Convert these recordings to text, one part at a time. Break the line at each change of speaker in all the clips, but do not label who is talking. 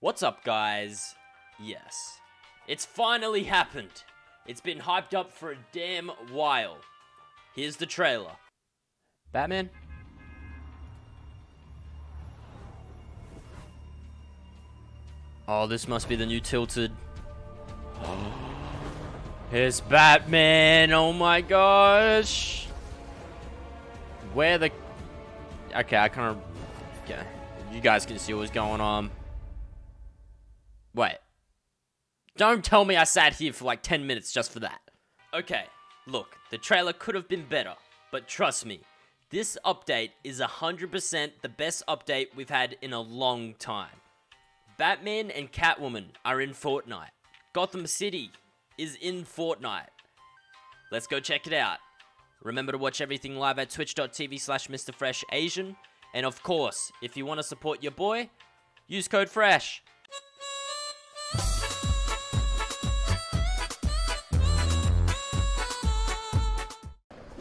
What's up, guys? Yes, it's finally happened. It's been hyped up for a damn while. Here's the trailer. Batman? Oh, this must be the new Tilted. It's Batman! Oh my gosh! Where the... Okay, I kind of... Okay. You guys can see what's going on. Wait. Don't tell me I sat here for like 10 minutes just for that. Okay, look, the trailer could have been better, but trust me, this update is 100% the best update we've had in a long time. Batman and Catwoman are in Fortnite. Gotham City is in Fortnite. Let's go check it out. Remember to watch everything live at twitch.tv slash MrFreshAsian. And of course, if you want to support your boy, use code FRESH.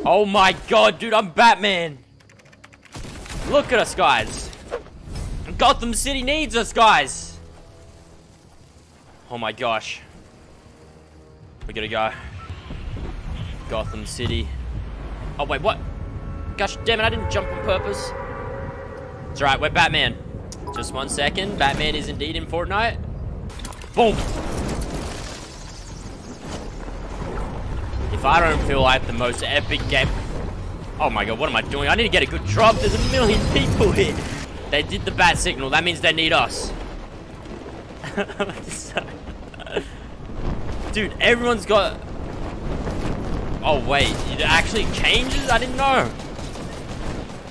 Oh my god, dude, I'm Batman. Look at us, guys. Gotham City needs us, guys. Oh my gosh. We gotta go. Gotham City. Oh, wait, what? Gosh damn it, I didn't jump on purpose. It's alright, we're Batman. Just one second. Batman is indeed in Fortnite. Boom. If I don't feel like the most epic game... Oh my god, what am I doing? I need to get a good drop. There's a million people here. They did the bat signal. That means they need us. Dude, everyone's got... Oh, wait. It actually changes? I didn't know.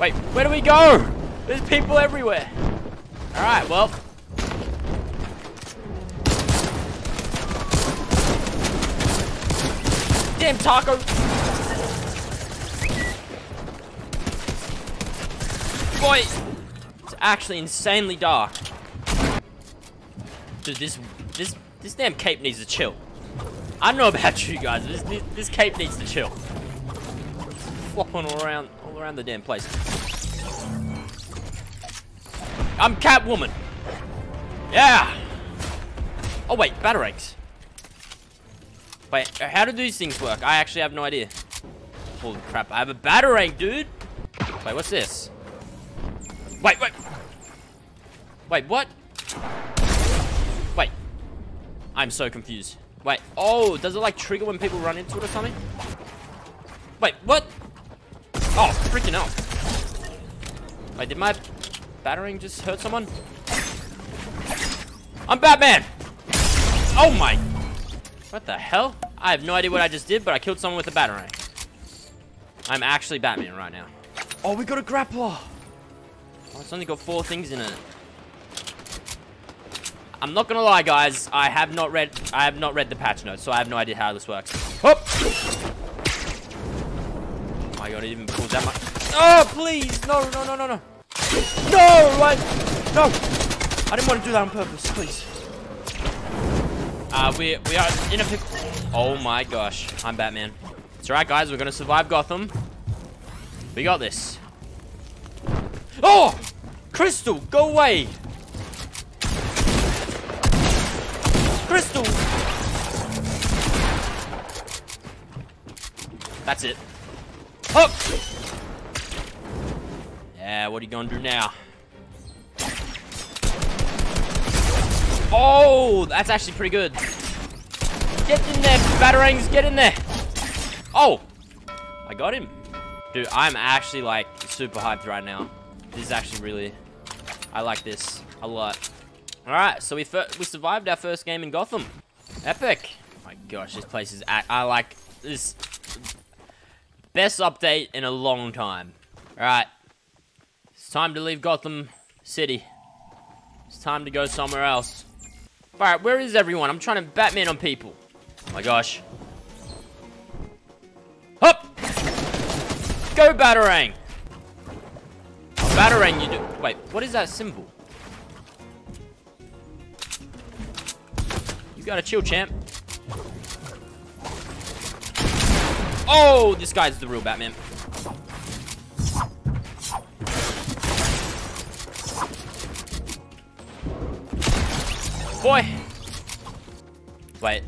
Wait, where do we go? There's people everywhere. Alright, well. Damn taco. Boy, it's actually insanely dark. Dude, this this this damn cape needs to chill. I don't know about you guys. This this, this cape needs to chill. Flopping all around all around the damn place. I'm Catwoman. Yeah. Oh wait, batarangs. Wait, how do these things work? I actually have no idea. Holy crap, I have a batarang, dude. Wait, what's this? Wait, wait. Wait, what? Wait. I'm so confused. Wait, oh, does it like trigger when people run into it or something? Wait, what? Oh, freaking hell. Wait, did my batarang just hurt someone? I'm Batman! Oh my... What the hell? I have no idea what I just did, but I killed someone with a batarang. I'm actually Batman right now. Oh, we got a grappler! Oh, it's only got four things in it. I'm not gonna lie, guys. I have not read. I have not read the patch notes, so I have no idea how this works. Hop! Oh my god! It even pulls that much. Oh, please! No! No! No! No! No! No! No! I didn't want to do that on purpose. Please. Uh, we we are in a pickle. Oh my gosh! I'm Batman. It's alright, guys. We're gonna survive Gotham. We got this. Oh! Crystal, go away! Crystal! That's it. Up! Yeah, what are you gonna do now? Oh, that's actually pretty good. Get in there, Batarangs, get in there! Oh! I got him. Dude, I'm actually, like, super hyped right now. This is actually really... I like this a lot. Alright, so we we survived our first game in Gotham. Epic. Oh my gosh, this place is... I like this... Best update in a long time. Alright. It's time to leave Gotham City. It's time to go somewhere else. Alright, where is everyone? I'm trying to Batman on people. Oh my gosh. Hop! Go, Batarang! Oh, Batarang, you do- Wait, what is that symbol? You gotta chill, champ. Oh, this guy's the real Batman. Wait.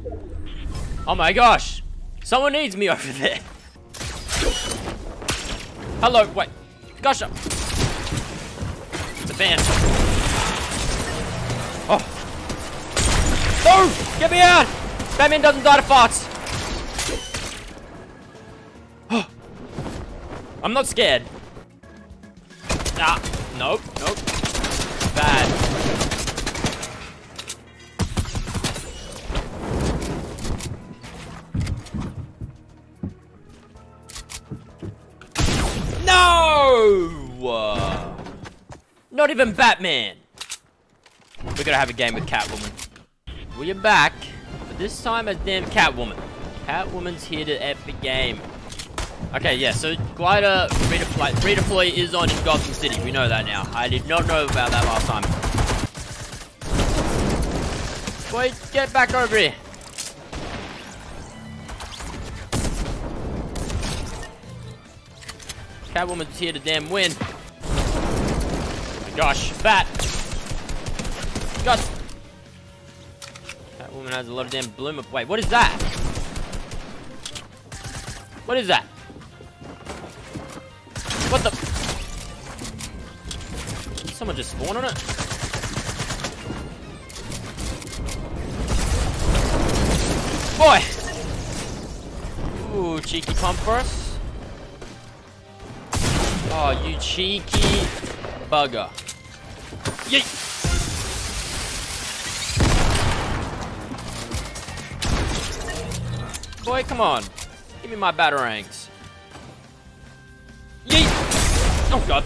Oh my gosh! Someone needs me over there. Hello, wait. Gosh. It's a van. Oh. No! Get me out! Batman doesn't die to farts. Oh. I'm not scared. Ah, nope, nope. Bad. Not even Batman. We're gonna have a game with Catwoman. We are back, but this time as damn Catwoman. Catwoman's here to end the game. Okay, yeah, so Glider redeploy, redeploy is on in Gotham City. We know that now. I did not know about that last time. Boy, get back over here. Catwoman's here to damn win. Oh my gosh, Bat. God. Catwoman has a lot of damn bloom up. Wait, what is that? What is that? What the? Did someone just spawn on it? Boy! Ooh, cheeky pump for us. Oh, you cheeky bugger. Yeet! Boy, come on. Give me my batarangs. Yeet! Oh, God.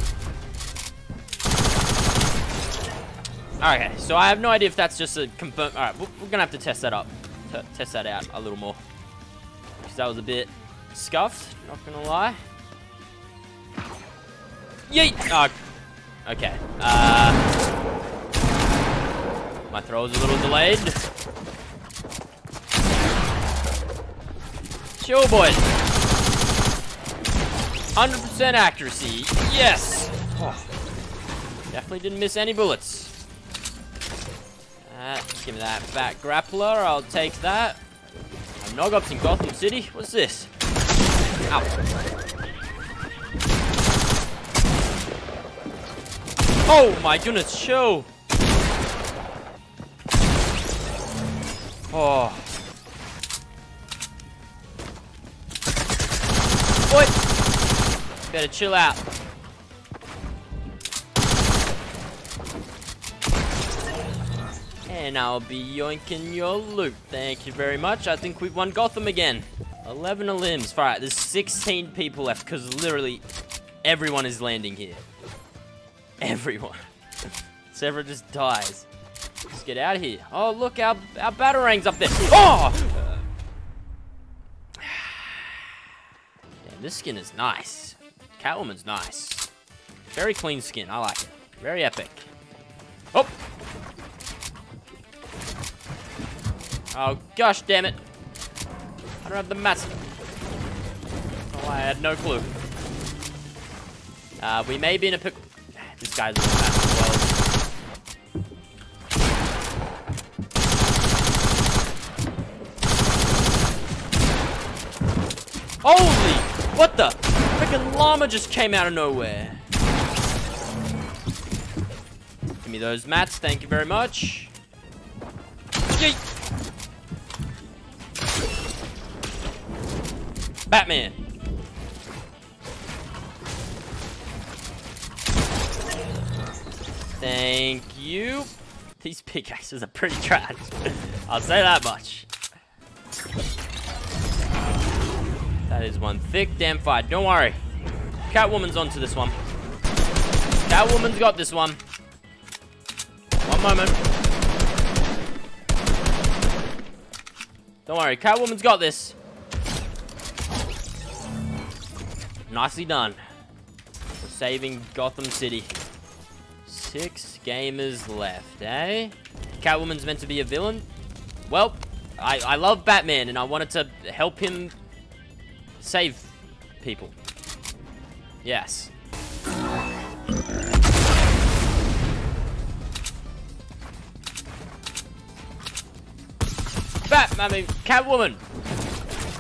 Okay, so I have no idea if that's just a confirm. Alright, we're, we're, gonna have to test that up. T test that out a little more. Because that was a bit scuffed, not gonna lie. Yeet! Oh, ah, okay. Uh, my throw is a little delayed. Chill, boys. 100% accuracy. Yes! Definitely didn't miss any bullets. Uh, give me that back grappler. I'll take that. Nog Nogops in Gotham City? What's this? Ow. Oh my goodness, show! Oh. What? Better chill out. And I'll be yoinking your loot. Thank you very much. I think we've won Gotham again. 11 limbs. Alright, there's 16 people left because literally everyone is landing here everyone. Severin just dies. Let's get out of here. Oh, look, our, our Batarangs up there. Oh! Damn, this skin is nice. Catwoman's nice. Very clean skin. I like it. Very epic. Oh! Oh, gosh damn it. I don't have the mats. Oh, I had no clue. Uh, we may be in a pickle. This guy's looking fast as well. Holy! What the? Freaking llama just came out of nowhere. Give me those mats, thank you very much. Yeet! Batman. Thank you. These pickaxes are pretty trash. I'll say that much. That is one thick damn fight. Don't worry. Catwoman's onto this one. Catwoman's got this one. One moment. Don't worry, Catwoman's got this. Nicely done. For saving Gotham City. Six gamers left, eh? Catwoman's meant to be a villain? Well, I, I love Batman and I wanted to help him save people. Yes. Bat, I mean, Catwoman.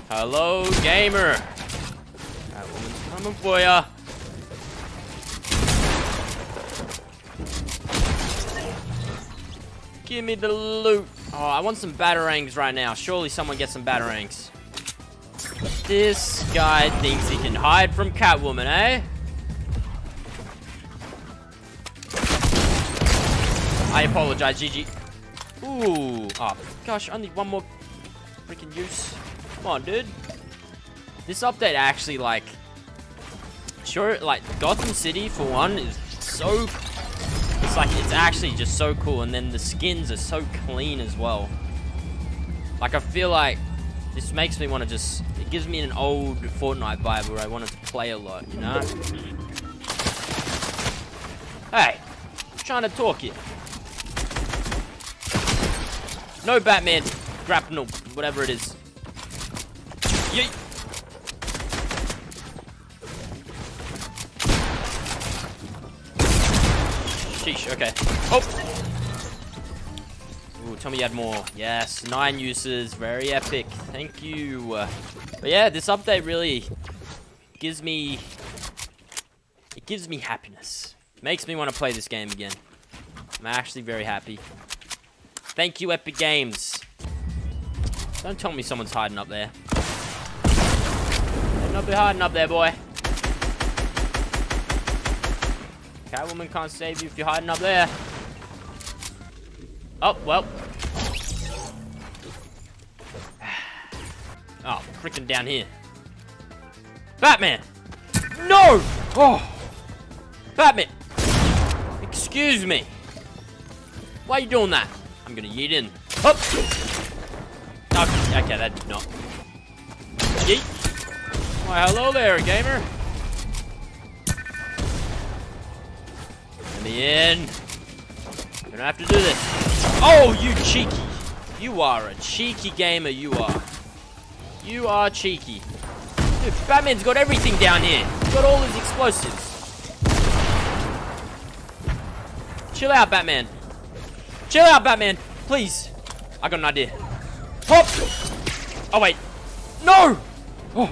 Hello, gamer. Catwoman's coming for ya. Give me the loot. Oh, I want some batarangs right now. Surely someone gets some batarangs. This guy thinks he can hide from Catwoman, eh? I apologize, GG. Ooh. Oh, gosh, only one more freaking use. Come on, dude. This update actually, like... Sure, like, Gotham City, for one, is so... It's like, it's actually just so cool. And then the skins are so clean as well. Like, I feel like this makes me want to just... It gives me an old Fortnite vibe where I wanted to play a lot, you know? Hey, trying to talk here. No Batman grapnel, whatever it is. Yeet. Sheesh, okay. Oh! Ooh, tell me you had more. Yes, nine uses, very epic. Thank you. But yeah, this update really gives me... It gives me happiness. Makes me want to play this game again. I'm actually very happy. Thank you, Epic Games. Don't tell me someone's hiding up there. Better not be hiding up there, boy. Catwoman can't save you if you're hiding up there. Oh, well. Oh, freaking down here. Batman! No! Oh! Batman! Excuse me. Why are you doing that? I'm gonna yeet in. Up. Okay, okay, that did not. Yeet. Why, hello there, gamer. Let me in. You don't have to do this. Oh, you cheeky. You are a cheeky gamer, you are. You are cheeky. Dude, Batman's got everything down here. He's got all his explosives. Chill out, Batman. Chill out, Batman. Please. I got an idea. Hop! Oh, wait. No! Oh.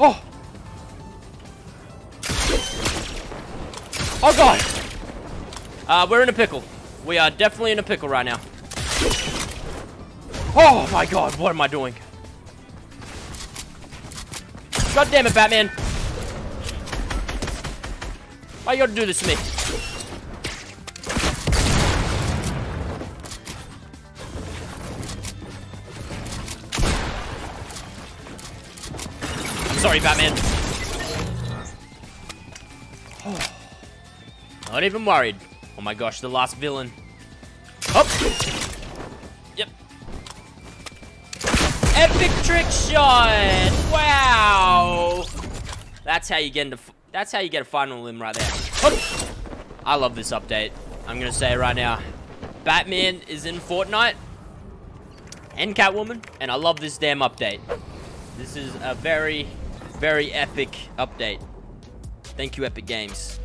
Oh. Oh, God. Uh, we're in a pickle. We are definitely in a pickle right now. Oh, my God. What am I doing? God damn it, Batman. Why you gotta do this to me? Sorry, Batman. Not even worried. Oh my gosh, the last villain. Up. Yep. Epic trick shot! Wow! That's how you get into. That's how you get a final limb right there. Up. I love this update. I'm gonna say it right now. Batman is in Fortnite and Catwoman, and I love this damn update. This is a very very epic update. Thank you, Epic Games.